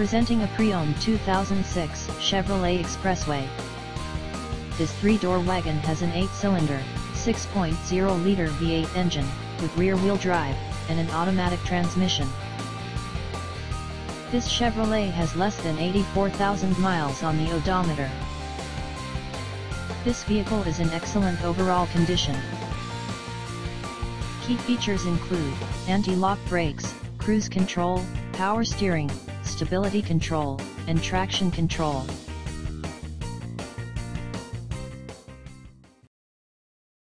Presenting a pre-owned 2006 Chevrolet Expressway. This three-door wagon has an 8-cylinder, 6.0-liter V8 engine, with rear-wheel drive, and an automatic transmission. This Chevrolet has less than 84,000 miles on the odometer. This vehicle is in excellent overall condition. Key features include, anti-lock brakes, cruise control, power steering, stability control, and traction control.